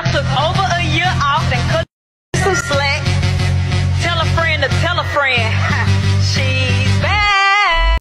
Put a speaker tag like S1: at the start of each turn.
S1: I took over a year off and cut some slack. Tell a friend to tell a friend.